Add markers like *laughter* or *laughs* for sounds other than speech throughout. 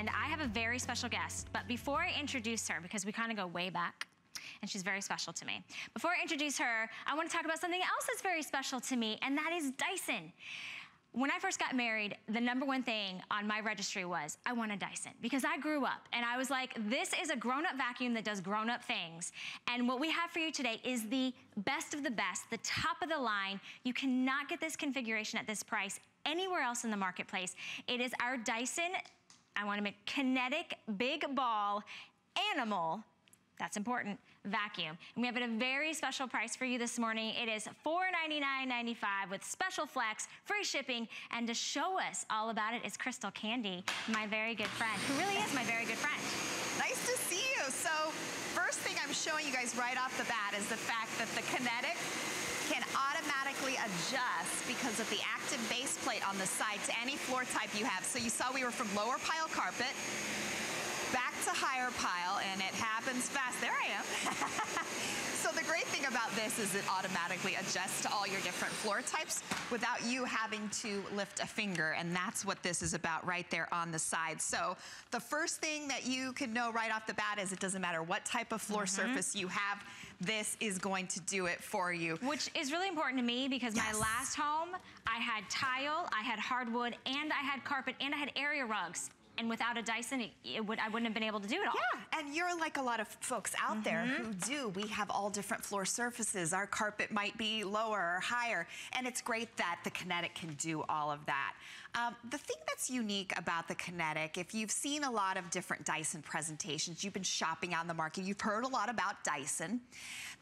and I have a very special guest. But before I introduce her, because we kind of go way back, and she's very special to me. Before I introduce her, I want to talk about something else that's very special to me, and that is Dyson. When I first got married, the number one thing on my registry was, I want a Dyson. Because I grew up and I was like, this is a grown-up vacuum that does grown-up things. And what we have for you today is the best of the best, the top of the line. You cannot get this configuration at this price anywhere else in the marketplace. It is our Dyson, I wanna make Cinetic big ball animal that's important, vacuum. And we have it a very special price for you this morning. It is $499.95 with special flex, free shipping, and to show us all about it is Crystal Candy, my very good friend, who really is my very good friend. Nice to see you. So first thing I'm showing you guys right off the bat is the fact that the Cinetic can automatically adjust because of the active base plate on the side to any floor type you have. So you saw we were from lower pile carpet back to higher pile and it happens fast. There I am. *laughs* so the great thing about this is it automatically adjusts to all your different floor types without you having to lift a finger and that's what this is about right there on the side. So the first thing that you can know right off the bat is it doesn't matter what type of floor mm -hmm. surface you have, this is going to do it for you. Which is really important to me because yes. my last home, I had tile, I had hardwood, and I had carpet, and I had area rugs and without a Dyson, it, it would, I wouldn't have been able to do it all. Yeah, and you're like a lot of folks out mm -hmm. there who mm-hmm. do. We have all different floor surfaces. Our carpet might be lower or higher, and it's great that the Cinetic can do all of that. Um, the thing that's unique about the Cinetic, if you've seen a lot of different Dyson presentations, you've been shopping out in the market, you've heard a lot about Dyson.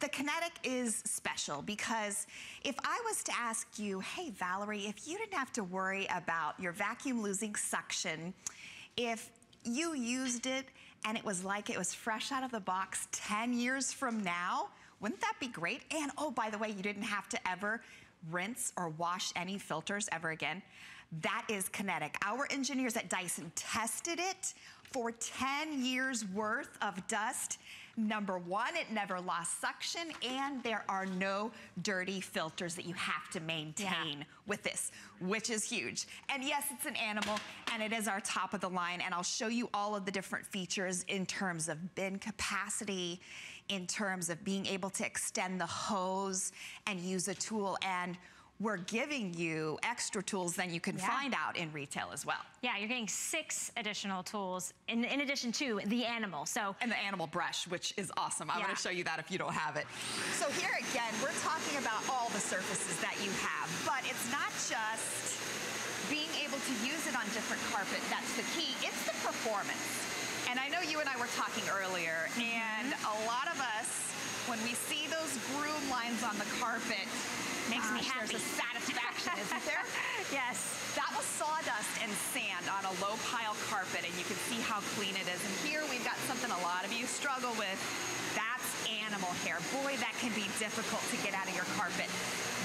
The Cinetic is special because if I was to ask you, hey, Valerie, if you didn't have to worry about your vacuum losing suction, if you used it and it was like it was fresh out of the box 10 years from now, wouldn't that be great? And oh, by the way, you didn't have to ever rinse or wash any filters ever again. That is Cinetic. Our engineers at Dyson tested it for 10 years worth of dust Number one, it never lost suction and there are no dirty filters that you have to maintain yeah. with this, which is huge. And yes, it's an animal and it is our top of the line and I'll show you all of the different features in terms of bin capacity, in terms of being able to extend the hose and use a tool and we're giving you extra tools than you can yeah. find out in retail as well. Yeah, you're getting six additional tools in, in addition to the animal. So And the animal brush, which is awesome. I yeah. want to show you that if you don't have it. So here again, we're talking about all the surfaces that you have, but it's not just being able to use it on different carpet. That's the key. It's the performance. And I know you and I were talking earlier, mm -hmm. and a lot of us, when we see those groom lines on the carpet, Makes me happy. There's a satisfaction, isn't *laughs* there? yes. That was sawdust and sand on a low pile carpet and you can see how clean it is. And here we've got something a lot of you struggle with. That's animal hair. Boy, that can be difficult to get out of your carpet.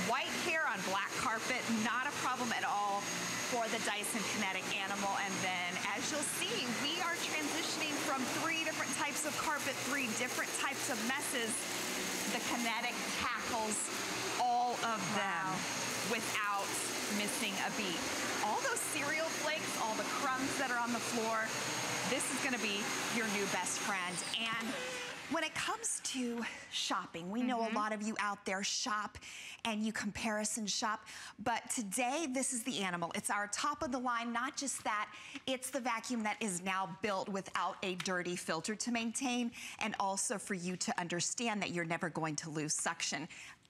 White hair on black carpet, not a problem at all for the Dyson Cinetic Animal. And then as you'll see, we are transitioning from three different types of carpet, three different types of messes. The Cinetic tackles of them wow. without missing a beat. All those cereal flakes, all the crumbs that are on the floor, this is gonna be your new best friend. And when it comes to shopping, we know mm -hmm. a mm-hmm. lot of you out there shop and you comparison shop, but today this is the animal. It's our top of the line, not just that, it's the vacuum that is now built without a dirty filter to maintain and also for you to understand that you're never going to lose suction.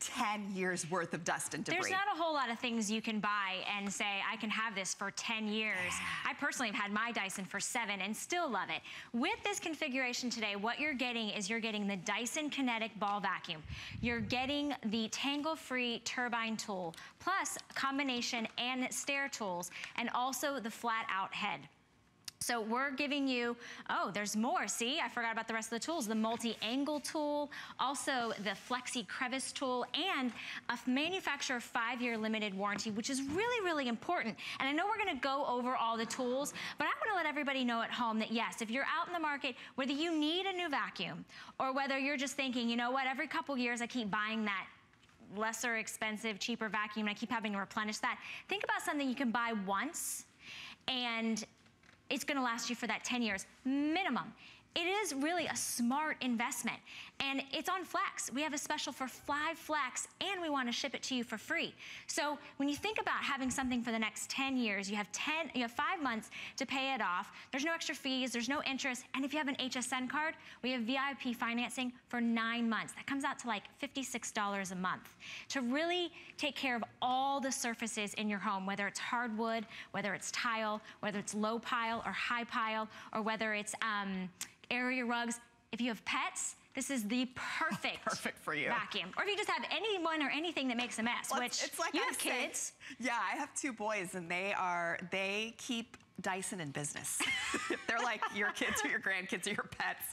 10 years worth of dust and debris. There's not a whole lot of things you can buy and say, I can have this for 10 years. Yeah. I personally have had my Dyson for seven and still love it. With this configuration today, what you're getting is you're getting the Dyson Cinetic Ball Vacuum. You're getting the tangle-free turbine tool, plus combination and stair tools, and also the flat-out head. So we're giving you, oh, there's more. See, I forgot about the rest of the tools. The multi-angle tool, also the Flexi Crevice tool, and a manufacturer five-year limited warranty, which is really, really important. And I know we're gonna go over all the tools, but I wanna let everybody know at home that yes, if you're out in the market, whether you need a new vacuum, or whether you're just thinking, you know what, every couple years I keep buying that lesser expensive, cheaper vacuum and I keep having to replenish that. Think about something you can buy once and it's gonna last you for that 10 years minimum it is really a smart investment. And it's on Flex. We have a special for five Flex and we wanna ship it to you for free. So when you think about having something for the next 10 years, you have 10, you have five months to pay it off. There's no extra fees, there's no interest. And if you have an HSN card, we have VIP financing for nine months. That comes out to like $56 a month to really take care of all the surfaces in your home, whether it's hardwood, whether it's tile, whether it's low pile or high pile, or whether it's, um, area rugs. If you have pets, this is the perfect, *laughs* perfect for you. vacuum. Or if you just have anyone or anything that makes a mess, well, which it's like you I have say, kids. Yeah, I have two boys and they are, they keep Dyson in business. *laughs* They're like your kids or your grandkids or your pets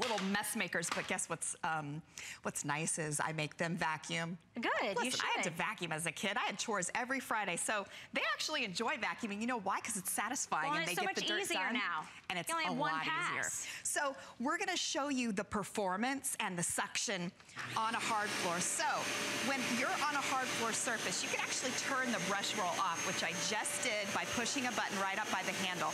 little mess makers. But guess what's um, what's nice is I make them vacuum. Good, Listen, you should. I had to vacuum as a kid. I had chores every Friday. So they actually enjoy vacuuming. You know why? Because it's satisfying well, and they so get the dirt easier done. now. And it's you only a have one lot pass. easier. So we're gonna show you the performance and the suction on a hard floor. So when you're on a hard floor surface, you can actually turn the brush roll off, which I just did by pushing a button right up by the handle.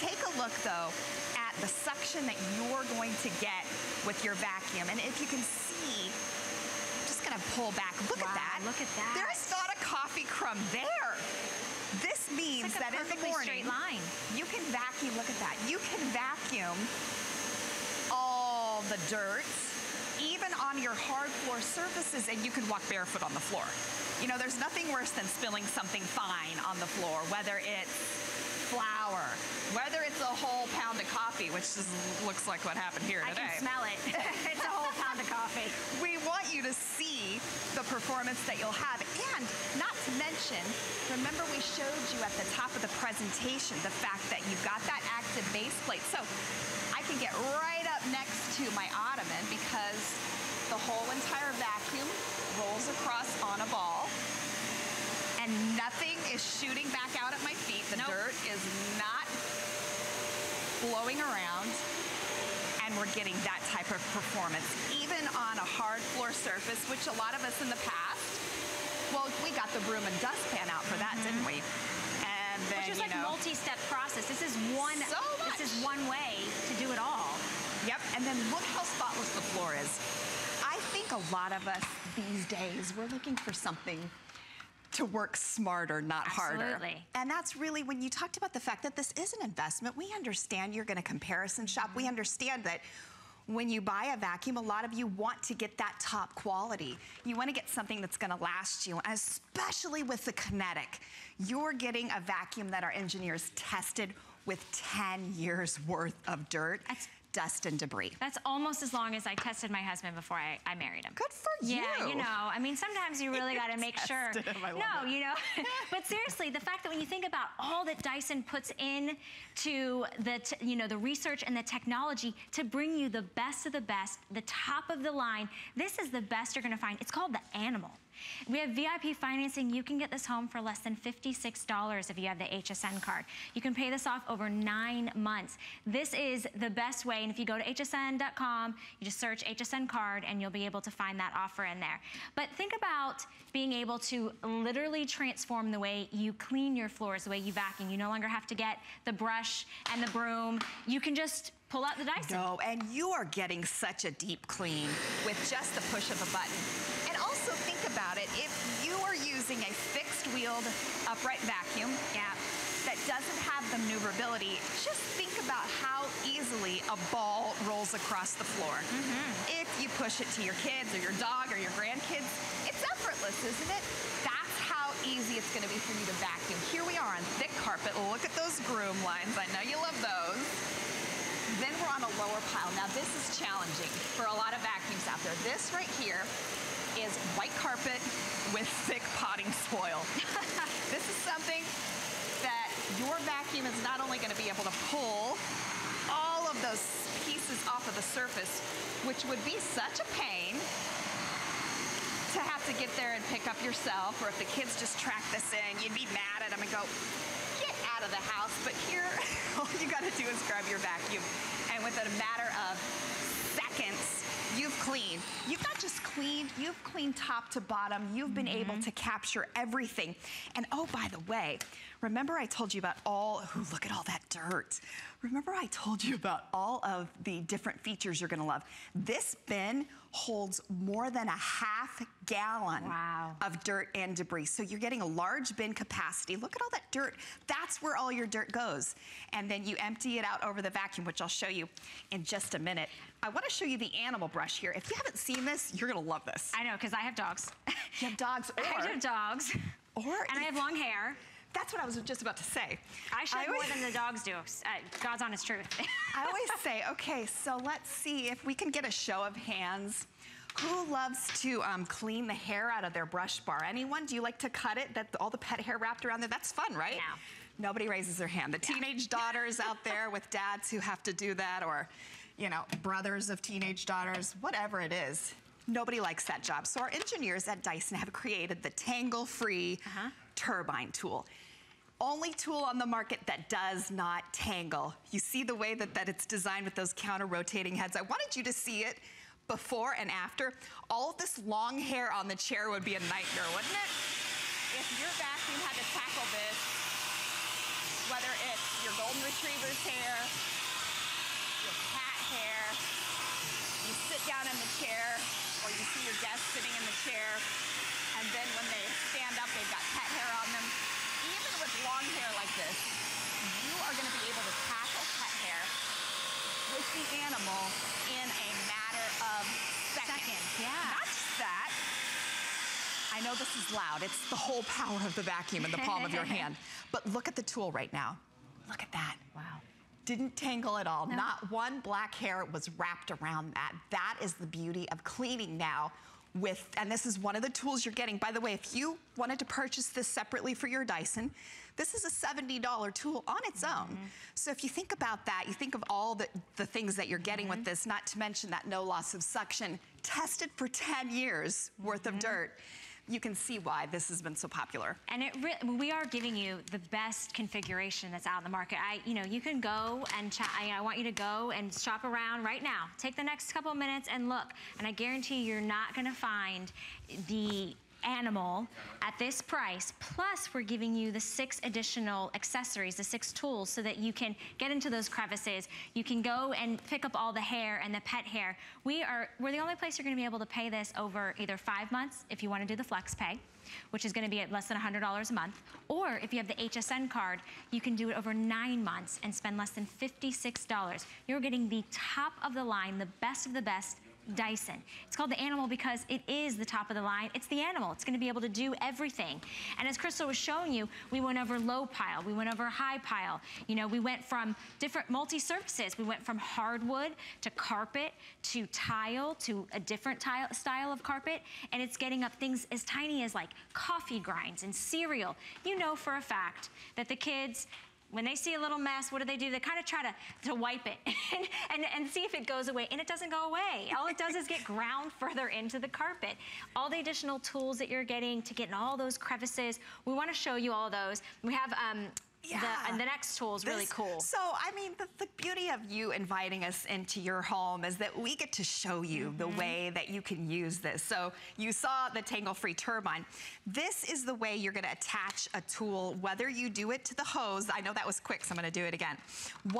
Take a look though at the suction that you're going to get with your vacuum. And if you can see, I'm just gonna pull back. Look wow, at that. Look at that. There's not a coffee crumb there. This means like that in the morning, you can vacuum, look at that. You can vacuum all the dirt, even on your hard floor surfaces, and you can walk barefoot on the floor. You know, there's nothing worse than spilling something fine on the floor, whether it's flour, whether it's a whole pound of coffee, which just looks like what happened here today. I can smell it. *laughs* it's a whole pound of coffee. We want you to see the performance that you'll have. And not to mention, remember we showed you at the top of the presentation the fact that you've got that active base plate. So I can get right up next to my ottoman because the whole entire vacuum rolls across on a ball and nothing is shooting back out at my feet. The nope. dirt is not blowing around and we're getting that type of performance, even on a hard floor surface, which a lot of us in the past, well, we got the broom and dustpan out for that, mm -hmm. didn't we? And then, Which is like know, multi-step process. This is one. So much. this is one way to do it all. Yep. And then look how spotless the floor is. I think a lot of us these days we're looking for something to work smarter, not Absolutely. harder. And that's really when you talked about the fact that this is an investment, we understand you're gonna comparison shop. We mm-hmm. understand that when you buy a vacuum, a lot of you want to get that top quality. You wanna get something that's gonna last you, especially with the Cinetic. You're getting a vacuum that our engineers tested with 10 years worth of dirt. That's dust and debris. That's almost as long as I tested my husband before I, I married him. Good for you. Yeah, you know, I mean, sometimes you really *laughs* got to make sure. Him, no, you know, *laughs* but seriously, the fact that when you think about all that Dyson puts in to the, you know, the research and the technology to bring you the best of the best, the top of the line, this is the best you're going to find. It's called the Animal. We have VIP financing. You can get this home for less than $56 if you have the HSN card. You can pay this off over nine months. This is the best way. And if you go to hsn.com, you just search HSN card and you'll be able to find that offer in there. But think about being able to literally transform the way you clean your floors, the way you vacuum. You no longer have to get the brush and the broom. You can just pull out the Dyson. No, and you are getting such a deep clean with just the push of a button. And also think about it, if you are using a fixed wheeled upright vacuum, yeah, that doesn't have the maneuverability, just think about how easily a ball rolls across the floor. Mm -hmm. If you push it to your kids or your dog or your grandkids, it's effortless, isn't it? That's how easy it's gonna be for you to vacuum. Here we are on thick carpet. Look at those groom lines. I know you love those. Then we're on a lower pile. Now this is challenging for a lot of vacuums out there. This right here is white carpet with thick potting soil. *laughs* this is something that your vacuum is not only gonna be able to pull all of those pieces off of the surface, which would be such a pain to have to get there and pick up yourself, or if the kids just track this in, you'd be mad at them and go, get out of the house, but here, *laughs* all you gotta do is grab your vacuum. And within a matter of you've cleaned. You've not just cleaned, you've cleaned top to bottom. You've been mm -hmm. able to capture everything. And oh, by the way, remember I told you about all, ooh, look at all that dirt. Remember I told you about all of the different features you're gonna love. This bin holds more than a half gallon wow. of dirt and debris. So you're getting a large bin capacity. Look at all that dirt. That's where all your dirt goes. And then you empty it out over the vacuum, which I'll show you in just a minute. I wanna show you the animal brush here. If you haven't seen this, you're gonna love this. I know, because I have dogs. You have dogs, *laughs* or... I have dogs. Or... And I have long hair. That's what I was just about to say. I shed more than the dogs do. Uh, God's honest truth. *laughs* I always say, okay, so let's see if we can get a show of hands who loves to um, clean the hair out of their brush bar? Anyone? Do you like to cut it? That all the pet hair wrapped around there? That's fun, right? No. Nobody raises their hand. The yeah. teenage daughters out there with dads who have to do that or, you know, brothers of teenage daughters, whatever it is. Nobody likes that job. So our engineers at Dyson have created the tangle-free uh -huh. turbine tool only tool on the market that does not tangle. You see the way that, that it's designed with those counter rotating heads. I wanted you to see it before and after, all of this long hair on the chair would be a nightmare, wouldn't it? If your vacuum had to tackle this, whether it's your golden retriever's hair, your cat hair, you sit down in the chair, or you see your guest sitting in the chair, and then when they stand up, they've got pet hair on them. With long hair like this, you are gonna be able to tackle pet hair with the animal in a matter of seconds. seconds yeah. Not just that. I know this is loud. It's the whole power of the vacuum in the palm of your *laughs* hand. But look at the tool right now. Look at that. Wow. Didn't tangle at all. No. Not one black hair was wrapped around that. That is the beauty of cleaning now with, and this is one of the tools you're getting. By the way, if you wanted to purchase this separately for your Dyson, this is a $70 tool on its mm -hmm. own. So if you think about that, you think of all the, the things that you're getting mm -hmm. with mm-hmm. this, not to mention that no loss of suction, tested for 10 years worth mm -hmm. of mm-hmm. dirt you can see why this has been so popular. And it we are giving you the best configuration that's out in the market. I, you know, you can go and. I, I want you to go and shop around right now. Take the next couple minutes and look. And I guarantee you're not going to find the animal at this price. Plus, we're giving you the six additional accessories, the six tools, so that you can get into those crevices. You can go and pick up all the hair and the pet hair. We are, we're the only place you're gonna be able to pay this over either five months, if you wanna do the flex pay, which is gonna be at less than $100 a month, or if you have the HSN card, you can do it over nine months and spend less than $56. You're getting the top of the line, the best of the best, Dyson. It's called the Animal because it is the top of the line. It's the animal. It's gonna be able to do everything. And as Crystal was showing you, we went over low pile, we went over high pile. You know, we went from different multi-surfaces. We went from hardwood to carpet to tile to a different tile, style of carpet. And it's getting up things as tiny as like coffee grinds and cereal. You know for a fact that the kids, when they see a little mess, what do they do? They kind of try to, to wipe it and, *laughs* and, and see if it goes away, and it doesn't go away. All it does is get ground *laughs* further into the carpet. All the additional tools that you're getting to get in all those crevices, we want to show you all those. We have um, yeah. The, and the next tool is this, really cool. So, I mean, the, the, beauty of you inviting us into your home is that we get to show you mm -hmm. the mm-hmm. way that you can use this. So you saw the tangle-free turbine. This is the way you're gonna attach a tool, whether you do it to the hose. I know that was quick, so I'm gonna do it again.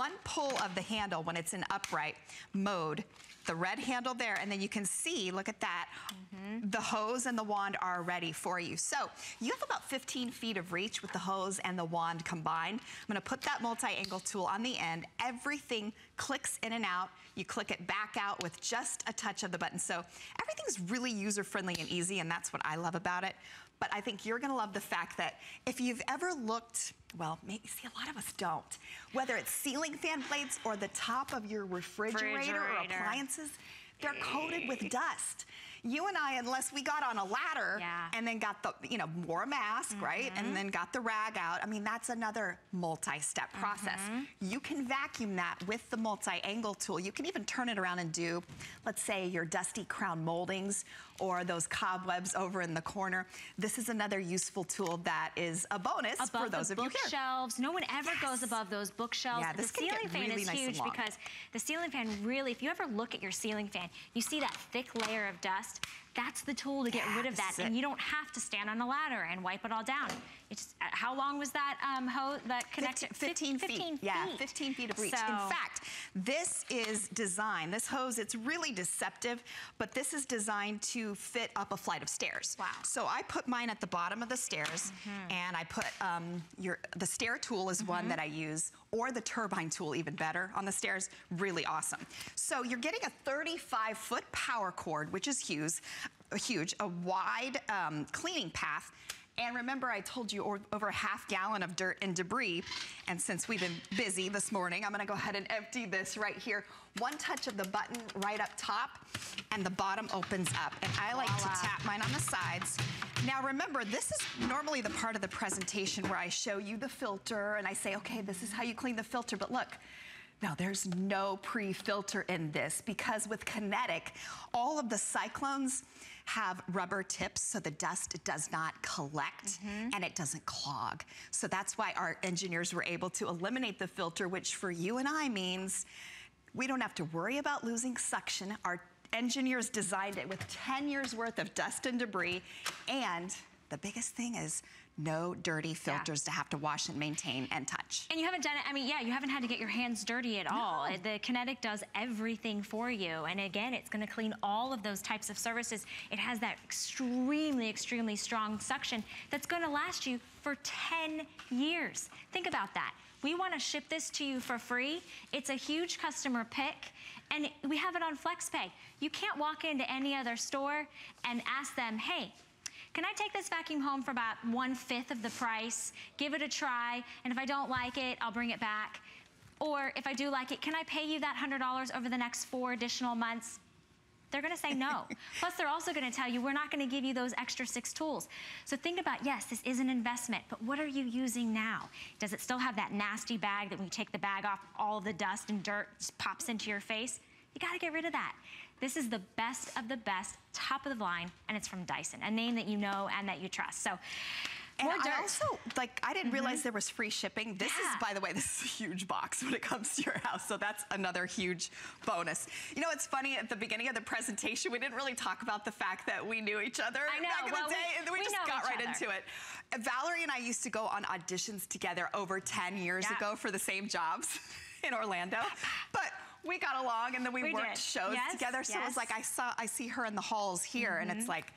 One pull of the handle when it's in upright mode, the red handle there, and then you can see, look at that, mm -hmm. the hose and the wand are ready for you. So you have about 15 feet of reach with the hose and the wand combined. I'm gonna put that multi-angle tool on the end. Everything clicks in and out. You click it back out with just a touch of the button. So everything's really user-friendly and easy, and that's what I love about it. But I think you're gonna love the fact that if you've ever looked, well, maybe, see, a lot of us don't. Whether it's ceiling fan blades or the top of your refrigerator, refrigerator. or appliances, they're coated with eh. dust. You and I, unless we got on a ladder Yeah. and then got the, you know, wore a mask, right? Mm-hmm. And then got the rag out. I mean, that's another multi-step process. Mm-hmm. You can vacuum that with the multi-angle tool. You can even turn it around and do, let's say, your dusty crown moldings or those cobwebs over in the corner. This is another useful tool that is a bonus above for those of you here. bookshelves. No one ever goes above those bookshelves. Yeah, the this can get ceiling fan really is nice huge because the ceiling fan really, if you ever look at your ceiling fan, you see that thick layer of dust blessed. That's the tool to get Yeah, rid of that. and you don't have to stand on a ladder and wipe it all down. It's uh, how long was that um, hose that connected? 15, 15 feet. Yeah, 15 feet of reach. In fact, this is designed, this hose, it's really deceptive, but this is designed to fit up a flight of stairs. Wow. So I put mine at the bottom of the stairs, and I put um, your, the stair tool is one that I use, or the turbine tool, even better, on the stairs. Really awesome. So you're getting a 35 foot power cord, which is huge, huge, a wide um, cleaning path. And remember, I told you or, over a half gallon of dirt and debris. And since we've been busy this morning, I'm gonna go ahead and empty this right here. One touch of the button right up top, and the bottom opens up. And I like Voila. to tap mine on the sides. Now remember, this is normally the part of the presentation where I show you the filter and I say, okay, this is how you clean the filter. But look, now there's no pre-filter in this because with Cinetic, all of the cyclones have rubber tips so the dust does not collect mm-hmm. and it doesn't clog. So that's why our engineers were able to eliminate the filter, which for you and I means we don't have to worry about losing suction. Our engineers designed it with 10 years worth of dust and debris. And the biggest thing is no dirty filters to have to wash and maintain and touch. And you haven't done it, I mean, yeah, you haven't had to get your hands dirty at all. The Cinetic does everything for you. And again, it's gonna clean all of those types of surfaces. It has that extremely, extremely strong suction that's gonna last you for 10 years. Think about that. We wanna ship this to you for free. It's a huge customer pick. And we have it on FlexPay. You can't walk into any other store and ask them, hey, can I take this vacuum home for about one fifth of the price, give it a try, and if I don't like it, I'll bring it back? Or if I do like it, can I pay you that $100 over the next four additional months? They're gonna say no. *laughs* Plus, they're also gonna tell you, we're not gonna give you those extra six tools. So think about, yes, this is an investment, but what are you using now? Does it still have that nasty bag that when you take the bag off, all the dust and dirt just pops into your face? You gotta get rid of that. This is the best of the best, top of the line, and it's from Dyson, a name that you know and that you trust. So, And more I dirt. Mm-hmm. also, like, I didn't realize there was free shipping. This Yeah. is, by the way, this is a huge box *laughs* when it comes to your house. So that's another huge bonus. You know, it's funny, at the beginning of the presentation, we didn't really talk about the fact that we knew each other I know, back in well, the day. we- and we, we just got right other. into it. Valerie and I used to go on auditions together over 10 years Yeah. ago for the same jobs *laughs* in Orlando. But we got along and then we, We worked did. shows Yes, together. So it was like I saw I see her in the halls here and it's mm-hmm. like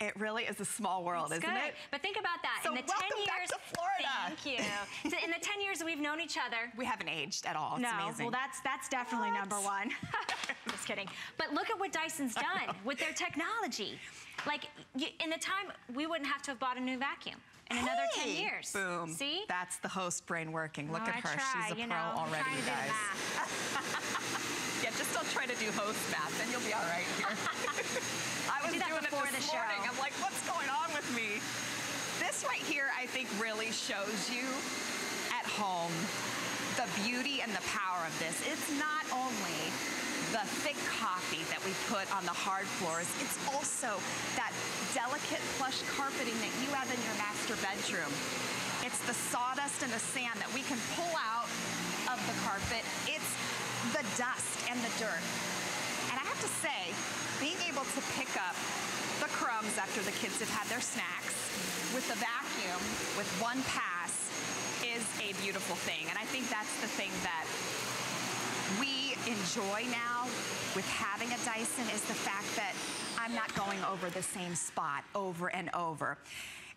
it really is a small world, It's isn't good. it? But think about that. So in the 10 welcome back years, to Florida. Thank you. so in the 10 years we've known each other, We haven't aged at all. It's no, amazing. well that's that's definitely What? number one. *laughs* Just kidding. But look at what Dyson's done with their technology. Like in the time we wouldn't have to have bought a new vacuum in another 10 years. Boom. See? That's the host brain working. Look Oh, at I her. try, She's a you pro know, already, you do guys. math. *laughs* Yeah, just don't try to do host math, then you'll be all right here. *laughs* I was do that doing before it this the show. morning. I'm like, what's going on with me? This right here, I think, really shows you at home the beauty and the power of this. It's not only the thick coffee that we put on the hard floors, it's also that delicate plush carpeting that you have in your master bedroom. It's the sawdust and the sand that we can pull out of the carpet. It's the dust and the dirt. And I have to say, being able to pick up the crumbs after the kids have had their snacks with the vacuum with one pass is a beautiful thing. And I think that's the thing that enjoy now with having a Dyson is the fact that I'm not going over the same spot over and over.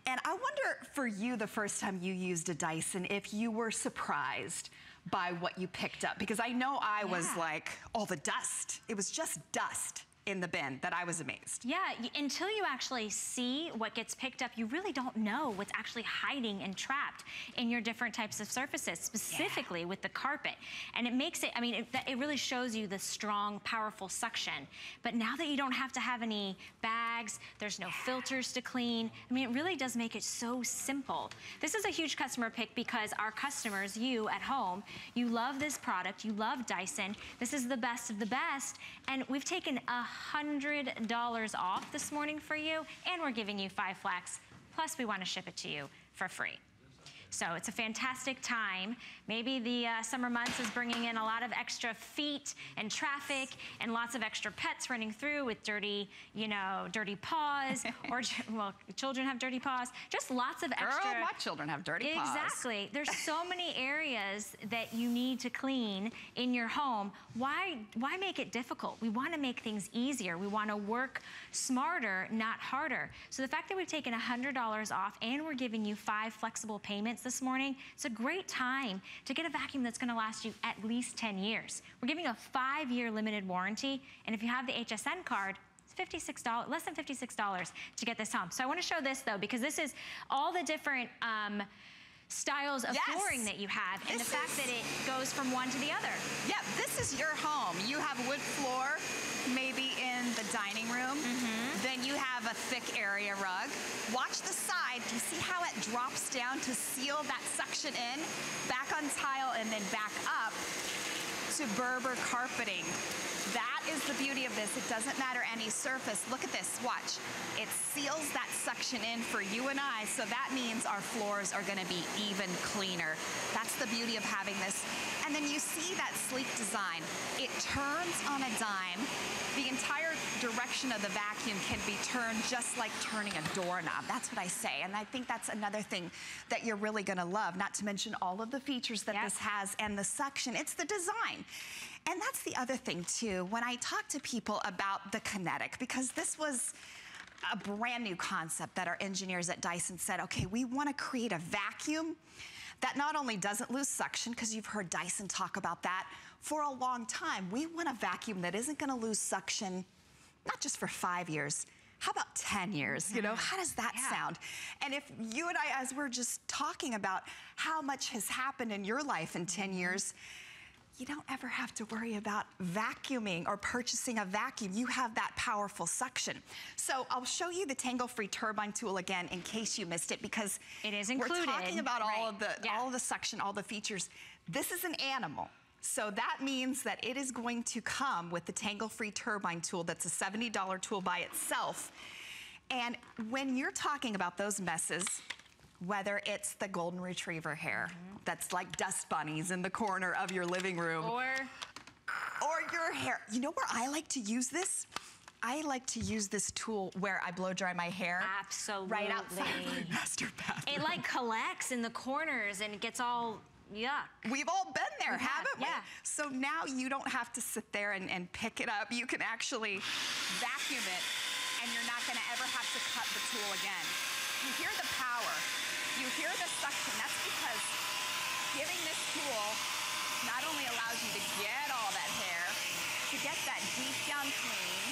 And I wonder for you the first time you used a Dyson if you were surprised by what you picked up because I know I was Yeah. like, oh, the dust. It was just dust. In the bin that I was amazed. Yeah, until you actually see what gets picked up, you really don't know what's actually hiding and trapped in your different types of surfaces, specifically yeah. with the carpet. And it makes it, I mean, it, it really shows you the strong, powerful suction. But now that you don't have to have any bags, there's no filters to clean, I mean, it really does make it so simple. This is a huge customer pick because our customers, you at home, you love this product, you love Dyson. This is the best of the best. And we've taken a $100 off this morning for you, and we're giving you five flax. Plus, we want to ship it to you for free. So it's a fantastic time. Maybe the uh, summer months is bringing in a lot of extra feet and traffic and lots of extra pets running through with dirty, you know, dirty paws *laughs* or, well, children have dirty paws. Just lots of Girl, extra. my children have dirty exactly. paws. Exactly. There's so many areas that you need to clean in your home. Why, why make it difficult? We want to make things easier. We want to work smarter, not harder. So the fact that we've taken $100 off and we're giving you five flexible payments this morning, it's a great time to get a vacuum that's gonna last you at least 10 years. We're giving a five-year limited warranty, and if you have the HSN card, it's $56, less than $56 to get this home. So I wanna show this though, because this is all the different um, styles of yes. flooring that you have and this the fact that it goes from one to the other. Yeah, this is your home. You have a wood floor, maybe in the dining room. Mm -hmm. Then you have a thick area rug. Watch the side. Do you see how it drops down to seal that suction in? Back on tile and then back up to Berber carpeting. That is the beauty of this. It doesn't matter any surface. Look at this, watch. It seals that suction in for you and I, so that means our floors are gonna be even cleaner. That's the beauty of having this. And then you see that sleek design. It turns on a dime. Direction of the vacuum can be turned just like turning a doorknob. That's what I say. And I think that's another thing that you're really gonna love, not to mention all of the features that yep. this has and the suction. It's the design. And that's the other thing too, when I talk to people about the Cinetic, because this was a brand new concept that our engineers at Dyson said, okay, we wanna create a vacuum that not only doesn't lose suction, because you've heard Dyson talk about that for a long time. We want a vacuum that isn't gonna lose suction, not just for five years, how about 10 years? You know, how does that yeah. sound? And if you and I, as we're just talking about how much has happened in your life in 10 mm-hmm. years, you don't ever have to worry about vacuuming or purchasing a vacuum. You have that powerful suction. So I'll show you the tangle-free turbine tool again in case you missed it because it is included. We're talking about right. all of the yeah. all of the suction, all the features. This is an animal. So that means that it is going to come with the tangle-free turbine tool that's a $70 tool by itself. And when you're talking about those messes, whether it's the golden retriever hair mm -hmm. that's like dust bunnies in the corner of your living room. Or? Or your hair. You know where I like to use this? I like to use this tool where I blow dry my hair. Absolutely. Right outside my master bathroom. It like collects in the corners and it gets all yuck. We've all been there, we haven't we? Yeah. So now you don't have to sit there and, and pick it up. You can actually vacuum it and you're not gonna ever have to cut the tool again. You hear the power. You hear the suction. That's because giving this tool not only allows you to get all that hair, to get that deep down clean,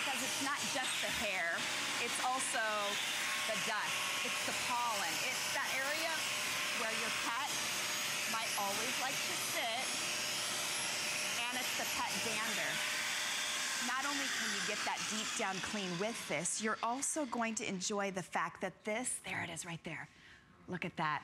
because it's not just the hair, it's also the dust, it's the pollen, it's that area where your pet might always like to sit, and it's the pet dander not only can you get that deep down clean with this, you're also going to enjoy the fact that this, there it is right there. Look at that.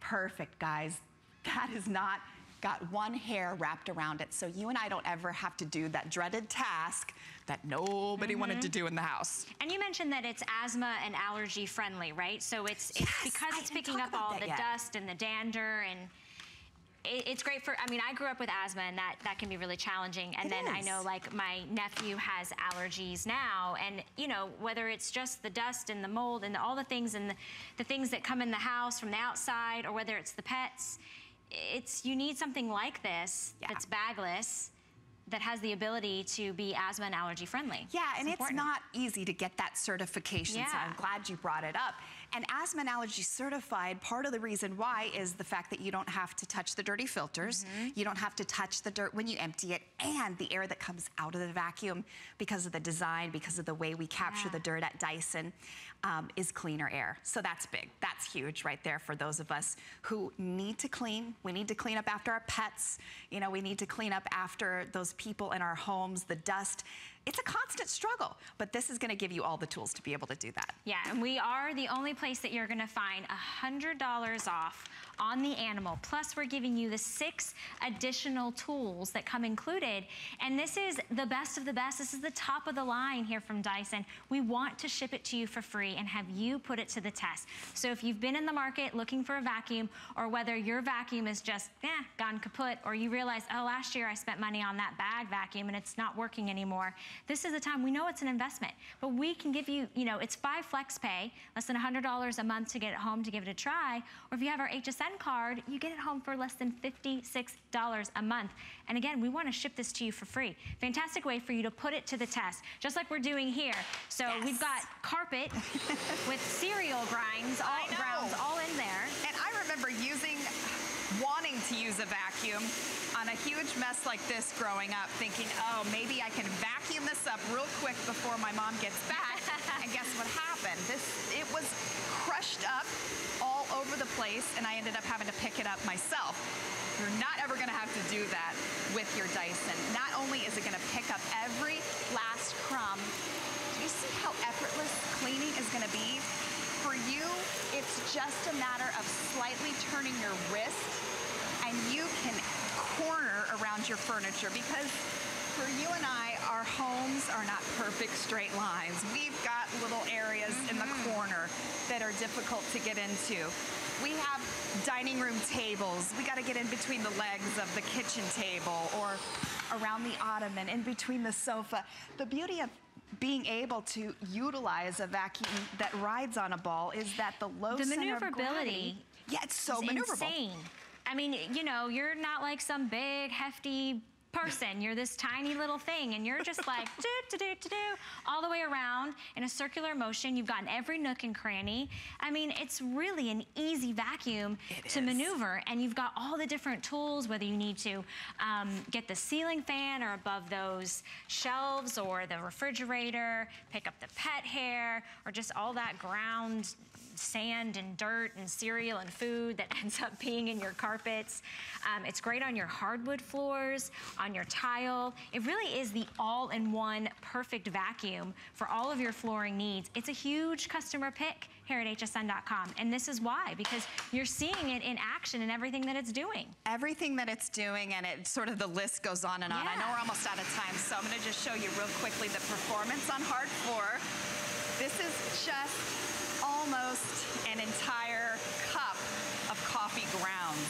Perfect, guys. That is not got one hair wrapped around it. So you and I don't ever have to do that dreaded task that nobody mm -hmm. wanted to mm-hmm. do in the house. And you mentioned that it's asthma and allergy friendly, right? So it's, it's yes, because it's picking up all the yet. dust and the dander and it's great for, I mean, I grew up with asthma and that, that can be really challenging. And it then is. I know like my nephew has allergies now and, you know, whether it's just the dust and the mold and all the things and the, the things that come in the house from the outside or whether it's the pets, it's, you need something like this yeah. that's bagless that has the ability to be asthma and allergy friendly. Yeah, it's and important. it's not easy to get that certification, yeah. so I'm glad you brought it up. And asthma and allergy certified, part of the reason why is the fact that you don't have to touch the dirty filters. Mm -hmm. You don't have to touch the dirt when you empty it and the air that comes out of the vacuum because of the design, because of the way we capture yeah. the dirt at Dyson um, is cleaner air. So that's big. That's huge right there for those of us who need to clean. We need to clean up after our pets. You know, we need to clean up after those people in our homes, the dust it's a constant struggle, but this is gonna give you all the tools to be able to do that. Yeah, and we are the only place that you're gonna find $100 off on the animal. Plus, we're giving you the six additional tools that come included. And this is the best of the best. This is the top of the line here from Dyson. We want to ship it to you for free and have you put it to the test. So if you've been in the market looking for a vacuum or whether your vacuum is just, eh, gone kaput, or you realize, oh, last year I spent money on that bag vacuum and it's not working anymore, this is the time. We know it's an investment, but we can give you, you know, it's five flex pay, less than $100 a month to get it home to give it a try. Or if you have our HSN card, you get it home for less than $56 a month. And again, we want to ship this to you for free. Fantastic way for you to put it to the test, just like we're doing here. So yes. we've got carpet *laughs* with cereal grinds, all, grounds all in there. And I remember using wanting to use a vacuum on a huge mess like this growing up, thinking, oh, maybe I can vacuum this up real quick before my mom gets back. *laughs* and guess what happened? This It was crushed up over the place, and I ended up having to pick it up myself. You're not ever gonna have to do that with your Dyson. Not only is it gonna pick up every last crumb, do you see how effortless cleaning is gonna be? For you, it's just a matter of slightly turning your wrist and you can corner around your furniture because for you and I, our homes are not perfect straight lines. We've got little areas mm -hmm. in the mm-hmm. corner that are difficult to get into. We have dining room tables. We got to get in between the legs of the kitchen table or around the ottoman, in between the sofa. The beauty of being able to utilize a vacuum that rides on a ball is that the low the maneuverability. Yeah, it's so maneuverable. Insane. I mean, you know, you're not like some big, hefty person. You're this tiny little thing and you're just like *laughs* do, do, do, do, do, all the way around in a circular motion. You've gotten every nook and cranny. I mean, it's really an easy vacuum it to is. maneuver and you've got all the different tools, whether you need to um, get the ceiling fan or above those shelves or the refrigerator, pick up the pet hair or just all that ground sand and dirt and cereal and food that *laughs* ends up being in your carpets. Um, it's great on your hardwood floors, on your tile. It really is the all-in-one perfect vacuum for all of your flooring needs. It's a huge customer pick here at hsn.com. And this is why, because you're seeing it in action and everything that it's doing. Everything that it's doing, and it sort of the list goes on and on. Yeah. I know we're almost out of time, so I'm gonna just show you real quickly the performance on hard floor. This is just almost an entire cup of coffee grounds.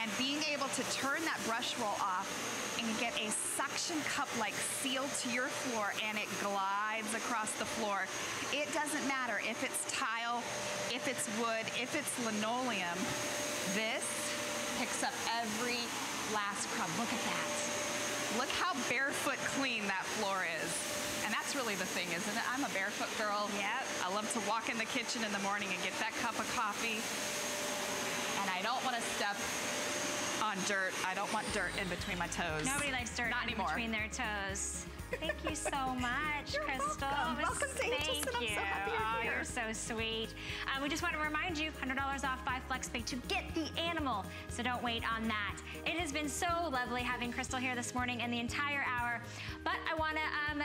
And being able to turn that brush roll off and get a suction cup-like seal to your floor and it glides across the floor. It doesn't matter if it's tile, if it's wood, if it's linoleum. This picks up every last crumb. Look at that. Look how barefoot clean that floor is. And that's really the thing, isn't it? I'm a barefoot girl. Yep. I love to walk in the kitchen in the morning and get that cup of coffee. And I don't want to step on dirt. I don't want dirt in between my toes. Nobody likes dirt Not in anymore. between their toes. Thank you so *laughs* much, you're Crystal. Welcome. welcome to Thank you. I'm so happy you're oh, here. you're so sweet. Um, we just want to remind you, $100 off by FlexPay to get the animal. So don't wait on that. It has been so lovely having Crystal here this morning and the entire hour. But I want to um,